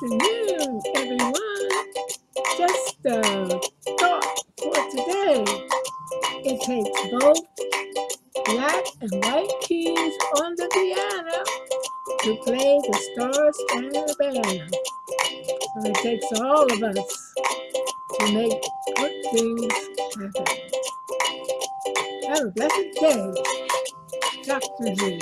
afternoon, everyone. Just a thought for today. It takes both black and white keys on the piano to play the stars and the band. And it takes all of us to make good things happen. Have a blessed day, Dr. G.